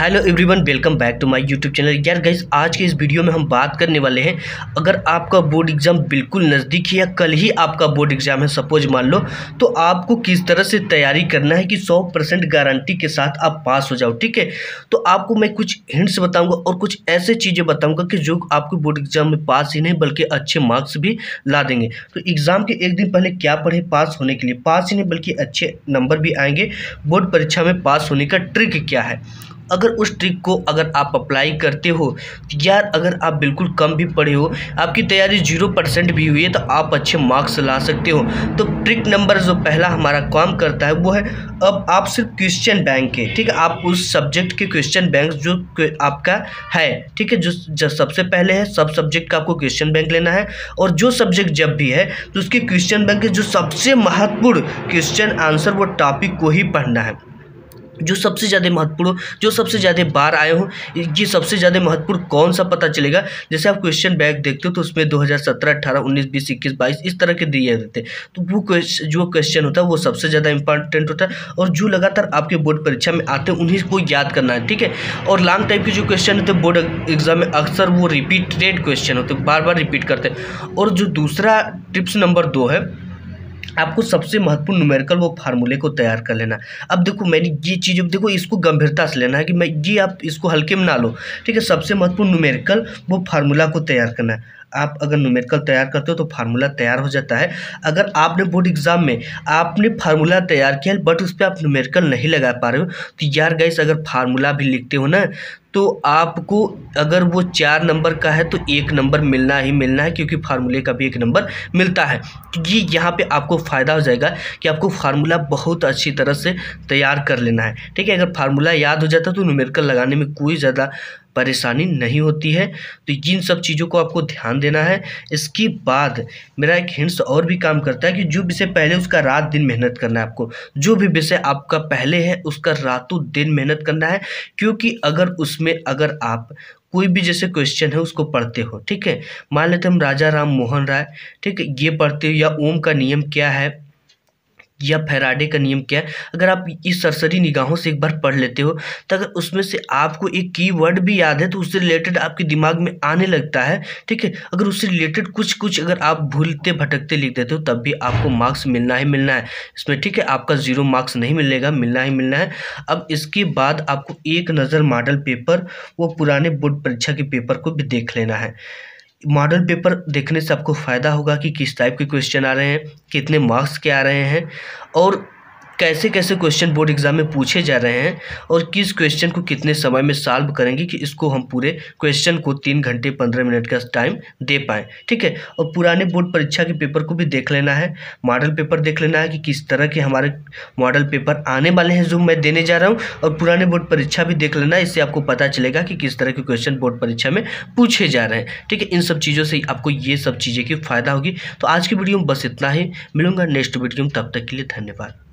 Hello everyone welcome back to my YouTube channel यार guys आज के इस वीडियो में हम बात करने वाले हैं, अगर आपका बोर्ड एग्ज़ाम बिल्कुल नज़दीक है या कल ही आपका बोर्ड एग्ज़ाम है सपोज़ मान लो तो आपको किस तरह से तैयारी करना है कि 100 परसेंट गारंटी के साथ आप पास हो जाओ, ठीक है? तो आपको मैं कुछ हिंट्स बताऊँगा और कुछ ऐसे चीज़ें बताऊँगा कि जो आपको बोर्ड एग्ज़ाम में पास ही नहीं, बल्कि अच्छे मार्क्स भी ला देंगे। तो एग्ज़ाम के एक दिन पहले क्या पढ़े? पास होने के लिए। पास ही नहीं, बल्कि अच्छे नंबर भी आएँगे। बोर्ड परीक्षा में पास होने का ट्रिक क्या है? अगर उस ट्रिक को अगर आप अप्लाई करते हो तो यार अगर आप बिल्कुल कम भी पढ़े हो आपकी तैयारी ज़ीरो परसेंट भी हुई है तो आप अच्छे मार्क्स ला सकते हो। तो ट्रिक नंबर जो पहला हमारा काम करता है वो है अब आप सिर्फ़ क्वेश्चन बैंक के ठीक है? आप उस सब्जेक्ट के क्वेश्चन बैंक जो आपका है ठीक है? जो, जो सबसे पहले है सब सब्जेक्ट का आपको क्वेश्चन बैंक लेना है और जो सब्जेक्ट जब भी है तो उसके क्वेश्चन बैंक के जो सबसे महत्वपूर्ण क्वेश्चन आंसर वो टॉपिक को ही पढ़ना है। जो सबसे ज़्यादा महत्वपूर्ण, जो सबसे ज़्यादा बार आए हो, ये सबसे ज़्यादा महत्वपूर्ण कौन सा पता चलेगा? जैसे आप क्वेश्चन बैग देखते हो तो उसमें 2017 18 19 20 21 22 इस तरह के दिए रहते हैं। तो वो क्वेश्चन जो क्वेश्चन होता है, वो सबसे ज़्यादा इंपॉर्टेंट होता है और जो लगातार आपके बोर्ड परीक्षा में आते हैं, उन्हीं को याद करना है, ठीक है? और लॉन्ग टाइप के जो क्वेश्चन होते हैं बोर्ड एग्ज़ाम में अक्सर वो रिपीटेड क्वेश्चन होते बार बार रिपीट करते हैं। और जो दूसरा टिप्स नंबर दो है आपको सबसे महत्वपूर्ण न्यूमेरिकल वो फार्मूले को तैयार कर लेना। अब देखो, मैंने ये चीज़, अब देखो, इसको गंभीरता से लेना है कि मैं, ये आप इसको हल्के में ना लो। ठीक है, सबसे महत्वपूर्ण न्यूमेरिकल वो फार्मूला को तैयार करना है। आप अगर न्यूमेरिकल तैयार करते हो तो फार्मूला तैयार हो जाता है। अगर आपने बोर्ड एग्ज़ाम में आपने फार्मूला तैयार किया बट उस पर आप न्यूमेरिकल नहीं लगा पा रहे हो तो यार गैस अगर फार्मूला भी लिखते हो ना तो आपको अगर वो चार नंबर का है तो एक नंबर मिलना ही मिलना है, क्योंकि फार्मूले का भी एक नंबर मिलता है। तो ये यहाँ पे आपको फ़ायदा हो जाएगा कि आपको फार्मूला बहुत अच्छी तरह से तैयार कर लेना है। ठीक है, अगर फार्मूला याद हो जाता तो न्यूमेरिकल लगाने में कोई ज़्यादा परेशानी नहीं होती है। तो जिन सब चीज़ों को आपको ध्यान देना है, इसके बाद मेरा एक हिंट्स और भी काम करता है कि जो विषय पहले उसका रात दिन मेहनत करना है आपको। जो भी विषय आपका पहले है, उसका रातों दिन मेहनत करना है, क्योंकि अगर उसमें अगर आप कोई भी जैसे क्वेश्चन है, उसको पढ़ते हो, ठीक है? मान लेते हम राजा राम मोहन राय, ठीक है? ये पढ़ते हो या ओम का नियम क्या है? या फैराडे का नियम क्या है? अगर आप इस सरसरी निगाहों से एक बार पढ़ लेते हो तो अगर उसमें से आपको एक की वर्ड भी याद है तो उससे रिलेटेड आपके दिमाग में आने लगता है, ठीक है? अगर उससे रिलेटेड कुछ कुछ अगर आप भूलते, भटकते लिख देते हो, तब भी आपको मार्क्स मिलना ही मिलना है। इसमें ठीक है, आपका ज़ीरो मार्क्स नहीं मिलेगा, मिलना ही मिलना है। अब इसके बाद आपको एक नज़र मॉडल पेपर वो पुराने बोर्ड परीक्षा के पेपर को भी देख लेना है। मॉडल पेपर देखने से आपको फ़ायदा होगा कि किस टाइप के क्वेश्चन आ रहे हैं, कितने मार्क्स के आ रहे हैं और कैसे कैसे क्वेश्चन बोर्ड एग्ज़ाम में पूछे जा रहे हैं और किस क्वेश्चन को कितने समय में सॉल्व करेंगे कि इसको हम पूरे क्वेश्चन को तीन घंटे पंद्रह मिनट का टाइम दे पाएँ, ठीक है? और पुराने बोर्ड परीक्षा के पेपर को भी देख लेना है। मॉडल पेपर देख लेना है कि किस तरह के हमारे मॉडल पेपर आने वाले हैं, जो मैं देने जा रहा हूँ। और पुराने बोर्ड परीक्षा भी देख लेना, इससे आपको पता चलेगा कि किस तरह के क्वेश्चन बोर्ड परीक्षा में पूछे जा रहे हैं, ठीक है? इन सब चीज़ों से आपको ये सब चीज़ें की फ़ायदा होगी। तो आज की वीडियो में बस इतना ही। मिलूँगा नेक्स्ट वीडियो में, तब तक के लिए धन्यवाद।